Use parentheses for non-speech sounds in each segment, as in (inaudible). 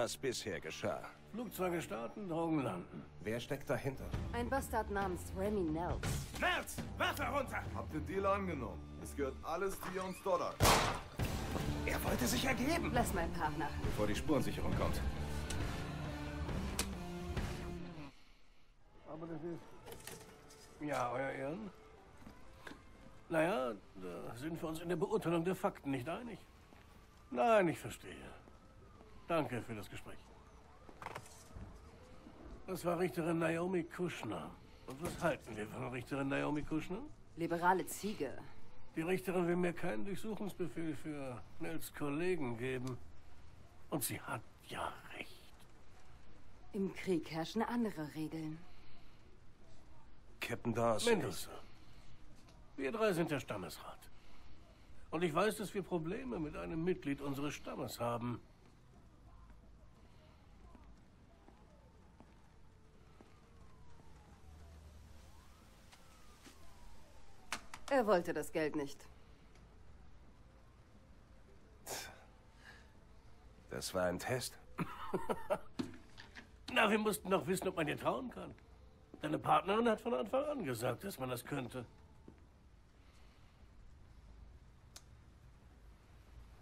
was bisher geschah. Flugzeuge starten, Drogen landen. Wer steckt dahinter? Ein Bastard namens Remy Nels. Nerz, Waffe runter! Habt den Deal angenommen? Es gehört alles dir und Stoddard. Er wollte sich ergeben, Lass mein Partner. bevor die Spurensicherung kommt. Aber das ist... Ja, euer Ehren? Naja, da sind wir uns in der Beurteilung der Fakten nicht einig. Nein, ich verstehe. Danke für das Gespräch. Das war Richterin Naomi Kushner. Und was halten wir von Richterin Naomi Kushner? Liberale Ziege. Die Richterin will mir keinen Durchsuchungsbefehl für Nels Kollegen geben. Und sie hat ja recht. Im Krieg herrschen andere Regeln. Captain Dawson. Mendelssohn. Wir drei sind der Stammesrat. Und ich weiß, dass wir Probleme mit einem Mitglied unseres Stammes haben. Er wollte das Geld nicht. Das war ein Test. (laughs) Na, wir mussten doch wissen, ob man dir trauen kann. Deine Partnerin hat von Anfang an gesagt, dass man das könnte.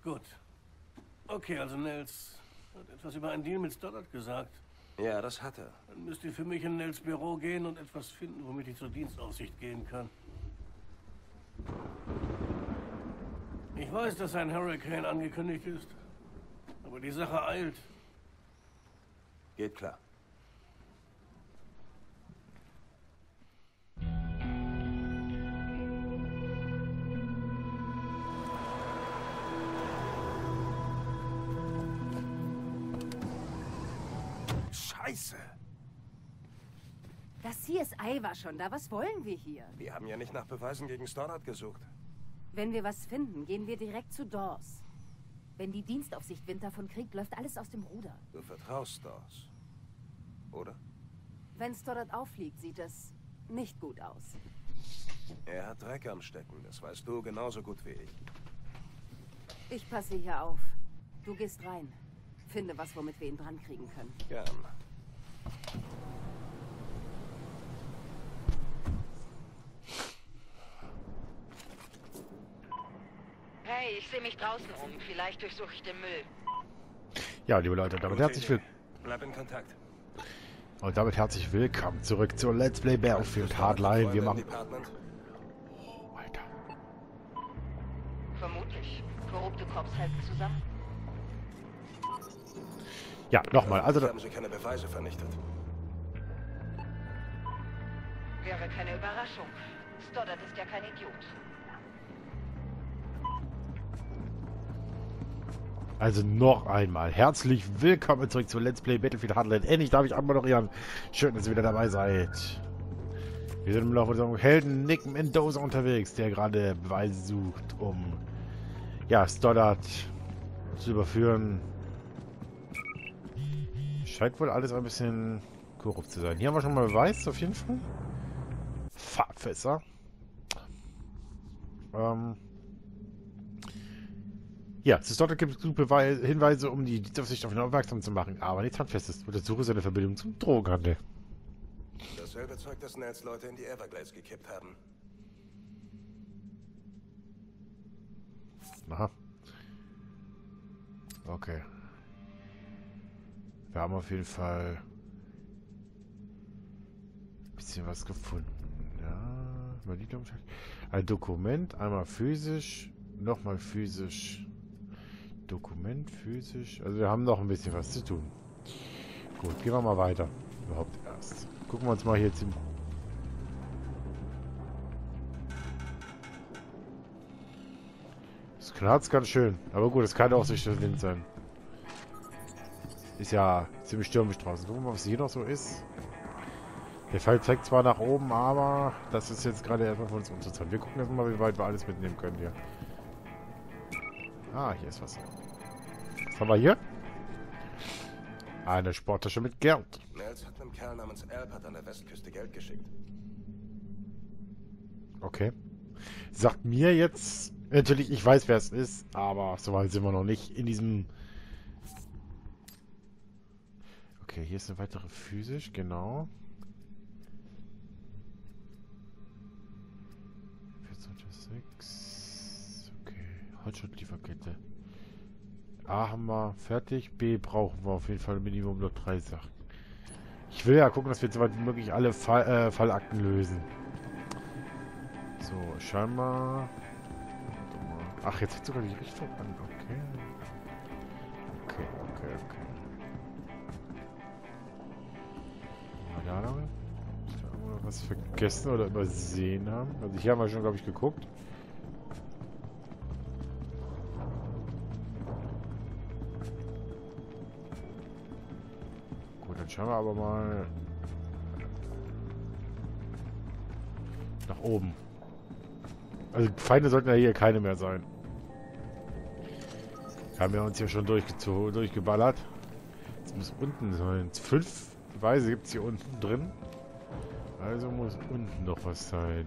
Gut. Okay, also Nels hat etwas über einen Deal mit Stoddard gesagt. Ja, das hat er. Dann müsst ihr für mich in Nels Büro gehen und etwas finden, womit ich zur Dienstaufsicht gehen kann. Ich weiß, dass ein Hurricane angekündigt ist. Aber die Sache eilt. Geht klar. Scheiße! Das CSI war schon da. Was wollen wir hier? Wir haben ja nicht nach Beweisen gegen Stoddard gesucht. Wenn wir was finden, gehen wir direkt zu Dawes. Wenn die Dienstaufsicht Wind davon kriegt, läuft alles aus dem Ruder. Du vertraust Dawes. Oder? Wenn Stoddard auffliegt, sieht es nicht gut aus. Er hat Dreck am Stecken, das weißt du genauso gut wie ich. Ich passe hier auf. Du gehst rein. Finde was, womit wir ihn dran kriegen können. Gern. Hey, ich sehe mich draußen um. Vielleicht durchsuche ich den Müll. Ja, liebe Leute, damit herzlich willkommen. Bleib in Kontakt. Und damit herzlich willkommen zurück zur Let's Play Battlefield Hardline. Wir machen Department. weiter. Vermutlich. Korrupte Cops halten zusammen. Ja, nochmal. Also, da, haben sie keine Beweise vernichtet. Wäre keine Überraschung. Stoddard ist ja kein Idiot. Also noch einmal. Herzlich willkommen zurück zu Let's Play Battlefield Hardline. Endlich darf ich abmoderieren. Schön, dass ihr wieder dabei seid. Wir sind im Laufe unseres Helden Nick Mendoza unterwegs, der gerade Beweise sucht, um ja, Stoddard zu überführen. Scheint wohl alles ein bisschen korrupt zu sein. Hier haben wir schon mal Beweis, auf jeden Fall. Fahrtfässer. Ähm. Ja, genug Bewei- Hinweise, um die Dienstaufsicht auf ihn aufmerksam zu machen, aber nichts handfestes. Untersuche seine Verbindung zum Drogenhandel. Dasselbe Zeug, das Nels Leute in die Everglades gekippt haben. Aha. Okay. Wir haben auf jeden Fall ein bisschen was gefunden. Ja, ein Dokument, einmal physisch, nochmal physisch. Dokument, physisch. Also wir haben noch ein bisschen was zu tun. Gut, gehen wir mal weiter. Überhaupt erst. Gucken wir uns mal hier im Es knarzt ganz schön. Aber gut, es kann auch durch den Wind sein. Ist ja ziemlich stürmisch draußen. Gucken wir mal, was hier noch so ist. Der Pfeil zeigt zwar nach oben, aber das ist jetzt gerade erstmal von uns unzuzahlen. Wir gucken erstmal, wie weit wir alles mitnehmen können hier. Ah, hier ist was. Was haben wir hier? Eine Sporttasche mit Geld. Nels hat einem Kerl namens Alpert an der Westküste Geld geschickt. Okay. Sagt mir jetzt, natürlich, ich weiß, wer es ist, aber so weit sind wir noch nicht in diesem Okay, hier ist eine weitere physisch, genau. 14.6. Okay, Holzschuttlieferkette. A haben wir fertig, B brauchen wir auf jeden Fall Minimum noch drei Sachen. Ich will ja gucken, dass wir soweit wie möglich alle Fall, äh, Fallakten lösen. So, scheinbar... Ach, jetzt hat sogar die Richtung an. Okay. Okay, okay, okay. Mal da lang. Ist da was vergessen oder übersehen haben? Also hier haben wir schon, glaube ich, geguckt. Wir aber mal nach oben. Also Feinde sollten ja hier keine mehr sein. Haben wir uns hier schon durchgeballert. Jetzt muss unten sein. Fünf Beweise gibt es hier unten drin. Also muss unten noch was sein.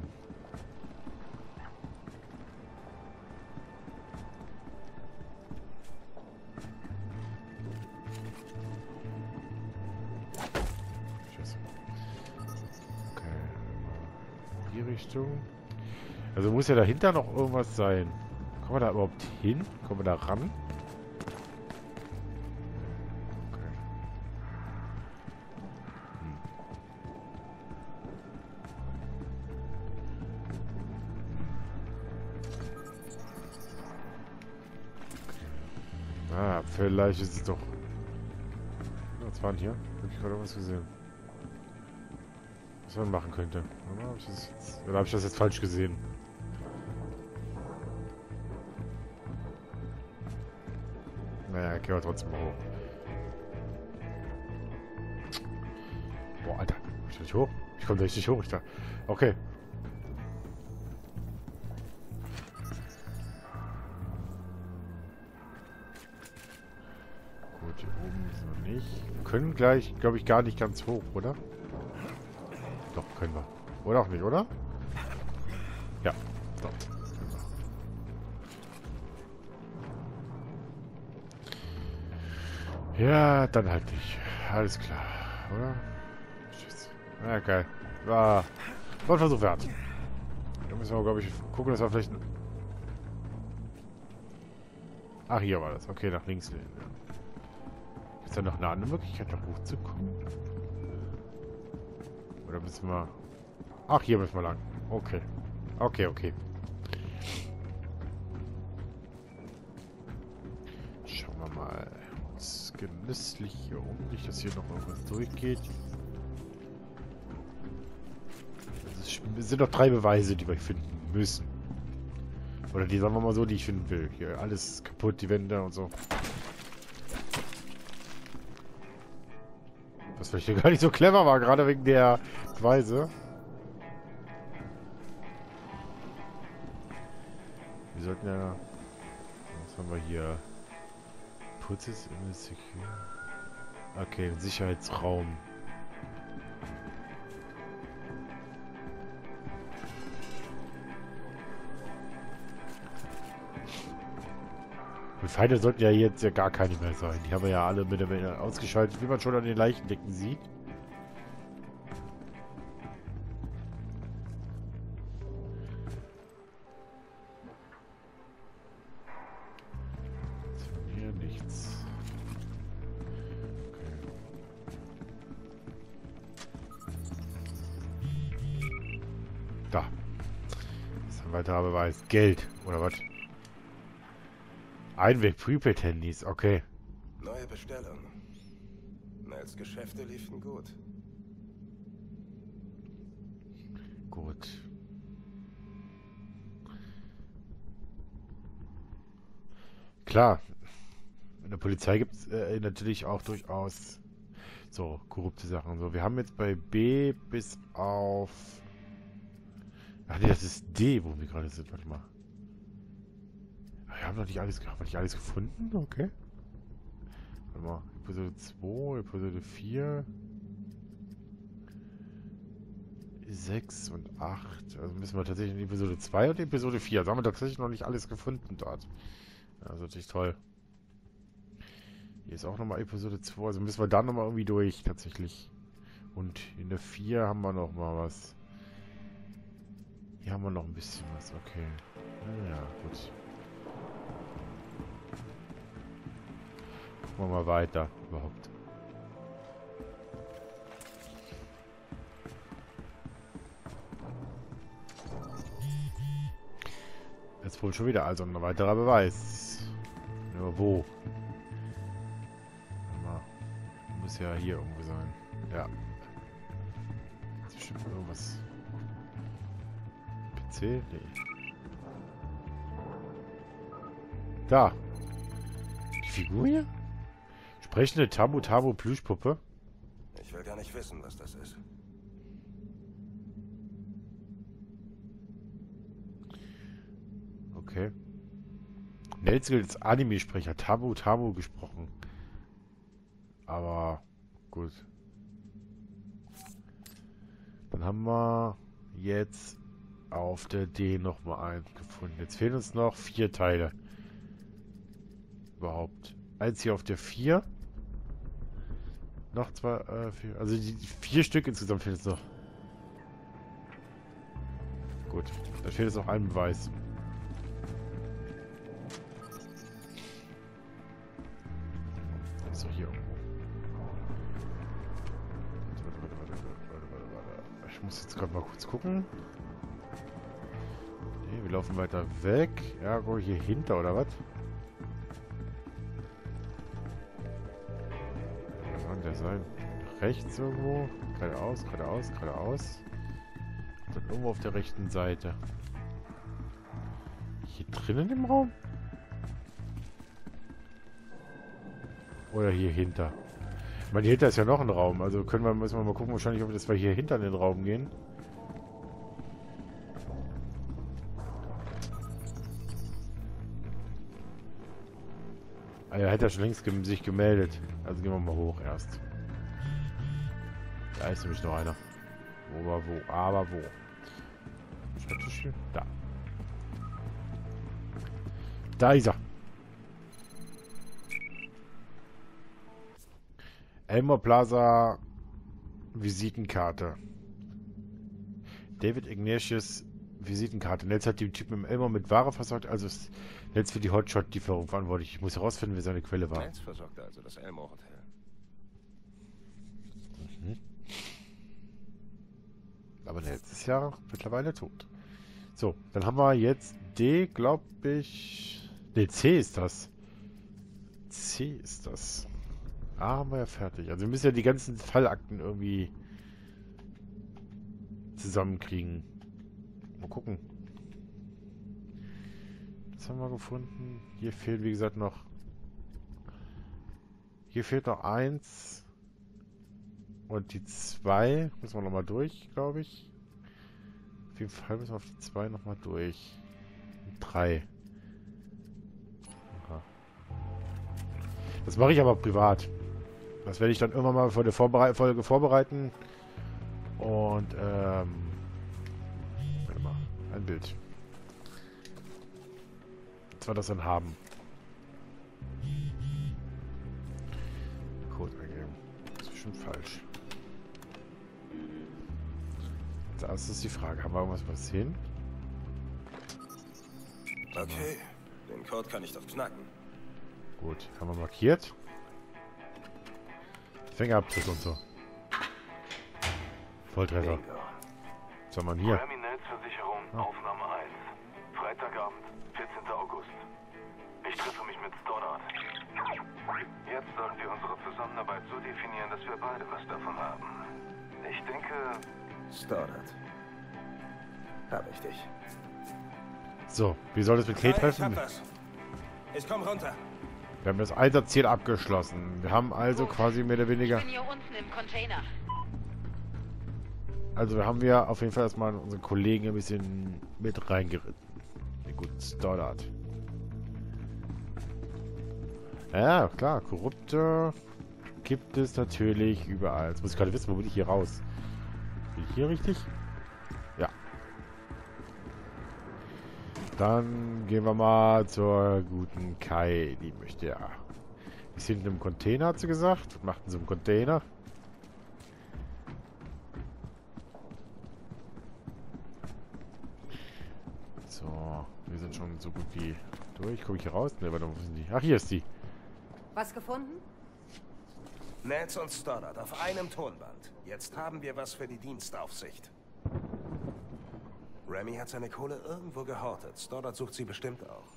Muss ja dahinter noch irgendwas sein. Kommen wir da überhaupt hin? Kommen wir da ran? Hm. Ah, vielleicht ist es doch... Was war denn hier? Hab ich gerade was gesehen. Was man machen könnte. Oder habe ich, hab ich das jetzt falsch gesehen? Naja, gehen wir trotzdem hoch. Boah, Alter. Ich nicht hoch? Ich komme richtig hoch, ich da. Okay. Gut, hier oben so nicht. Wir können gleich, glaube ich, gar nicht ganz hoch, oder? Doch, können wir. Oder auch nicht, oder? Ja, dann halt nicht. Alles klar, oder? Tschüss. Ja, geil. War, war ein Versuch wert. Da müssen wir, glaube ich, gucken, dass wir vielleicht... Ach, hier war das. Okay, nach links. Ist da noch eine andere Möglichkeit, da hochzukommen? Oder müssen wir... Ach, hier müssen wir lang. Okay. Okay, okay. Genüsslich hier um. Nicht, dass hier noch irgendwas durchgeht. Es sind noch drei Beweise, die wir finden müssen. Oder die, sagen wir mal so, die ich finden will. Hier alles kaputt, die Wände und so. Was vielleicht (laughs) gar nicht so clever war, gerade wegen der Weise. Wir sollten ja... Was haben wir hier? Secure. Okay, Sicherheitsraum. Und Feinde sollten ja jetzt ja gar keine mehr sein. Die haben wir ja alle mit der ausgeschaltet, wie man schon an den Leichendecken sieht. Ist ein weiterer Beweis. Geld, oder was? Einweg Prepaid-Handys, okay. Neue Bestellung. Nels Geschäfte liefen gut. Gut. Klar, in der Polizei gibt es äh, natürlich auch durchaus so korrupte Sachen. So, wir haben jetzt bei B bis auf. Ach nee, das ist D, wo wir gerade sind. Warte mal. Wir haben noch nicht alles, haben nicht alles gefunden? Okay. Warte mal. Episode 2, Episode 4. 6 und 8. Also müssen wir tatsächlich in Episode 2 und Episode 4. Also haben wir tatsächlich noch nicht alles gefunden dort. Das ist natürlich toll. Hier ist auch nochmal Episode 2. Also müssen wir da nochmal irgendwie durch, tatsächlich. Und in der 4 haben wir nochmal was. Hier haben wir noch ein bisschen was, okay. Ja, gut. Gucken wir mal weiter, überhaupt. Jetzt wohl schon wieder also ein weiterer Beweis. Nur wo? Muss ja hier irgendwo sein. Ja. Ist bestimmt irgendwas. PC? Nee. Da. Die Figur hier? Sprechende Tabu Tabu Plüschpuppe? Ich will gar nicht wissen, was das ist. Okay. Nelzgel ist Anime-Sprecher. Tabu Tabu gesprochen. Aber gut. Dann haben wir jetzt auf der D nochmal einen gefunden. Jetzt fehlen uns noch vier Teile. Überhaupt. Eins hier auf der 4. Noch zwei, äh, vier. Also die vier Stück insgesamt fehlen jetzt noch. Gut. Da fehlt jetzt noch ein Beweis. Doch hier irgendwo. Warte, warte, warte, warte, warte. Ich muss jetzt gerade mal kurz gucken. Wir laufen weiter weg. Ergo hier hinter, oder was? Was soll denn der sein? Rechts irgendwo? Geradeaus, geradeaus, geradeaus. Dann irgendwo auf der rechten Seite. Hier drinnen im Raum? Oder hier hinter? Ich meine, hier hinter ist ja noch ein Raum. Also können wir, müssen wir mal gucken, wahrscheinlich, ob wir das hier hinter in den Raum gehen. Er hätte ja schon längst sich gemeldet. Also gehen wir mal hoch erst. Da ist nämlich noch einer. Wo war wo? Aber wo? Schreibtisch? Da. Da ist er. Elmer Plaza Visitenkarte. David Ignatius Visitenkarte. Netz hat die Typen im Elmer mit Ware versorgt, also ist Netz für die Hotshot-Lieferung verantwortlich. Ich muss herausfinden, wer seine Quelle war. Netz versorgte also das Elmore Hotel. Aber Netz ist ja mittlerweile tot. So, dann haben wir jetzt D, glaube ich. Ne, C ist das. C ist das. A haben wir ja fertig. Also wir müssen ja die ganzen Fallakten irgendwie zusammenkriegen. Mal gucken. Das haben wir gefunden. Hier fehlt, wie gesagt, noch. Hier fehlt noch eins. Und die zwei müssen wir nochmal durch, glaube ich. Auf jeden Fall müssen wir auf die zwei nochmal durch. Und drei. Aha. Das mache ich aber privat. Das werde ich dann irgendwann mal für eine Vorbere Folge vorbereiten. Und, ähm... Dass wir das dann haben. Code eingeben. Das ist bestimmt falsch. Das ist die Frage. Haben wir irgendwas übersehen? Okay, den Code kann ich doch knacken. Gut. Haben wir markiert. Fingerabdruck und so. Volltreffer. Was haben wir denn hier? Kriminalversicherung, Aufnahme 1. Freitagabend, 14. August. Ich treffe mich mit Stoddard. Jetzt sollten wir unsere Zusammenarbeit so definieren, dass wir beide was davon haben. Ich denke, Stoddard. Hab ich dich. So, wie soll das mit Kate ich treffen? Ich komm runter. Wir haben das Einsatzziel abgeschlossen. Wir haben also quasi mehr oder weniger... Ich bin hier unten im Container. Also wir haben wir auf jeden Fall erstmal unseren Kollegen ein bisschen mit reingeritten. Den guten Stoddard. Ja, klar, Korrupte gibt es natürlich überall. Jetzt muss ich gerade wissen, wo bin ich hier raus? Bin ich hier richtig? Ja. Dann gehen wir mal zur guten Kai. Die möchte ja Ist hinten im Container, hat sie gesagt. Was machten sie im Container? So, wir sind schon so gut wie durch. Komme ich hier raus? Ne, warte, wo sind die? Ach, hier ist die. Was gefunden? Nance und Stoddard auf einem Tonband. Jetzt haben wir was für die Dienstaufsicht. Remy hat seine Kohle irgendwo gehortet. Stoddard sucht sie bestimmt auch.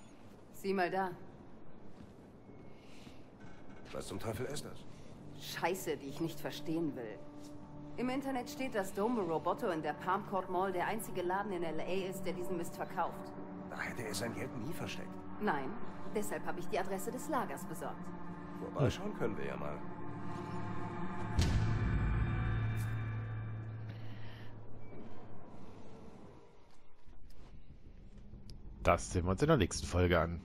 Sieh mal da. Was zum Teufel ist das? Scheiße, die ich nicht verstehen will. Im Internet steht, dass Domo Roboto in der Palm Court Mall der einzige Laden in L.A. ist, der diesen Mist verkauft. Da hätte er sein Geld nie versteckt. Nein, deshalb habe ich die Adresse des Lagers besorgt. Vorbeischauen können wir ja mal. Das sehen wir uns in der nächsten Folge an.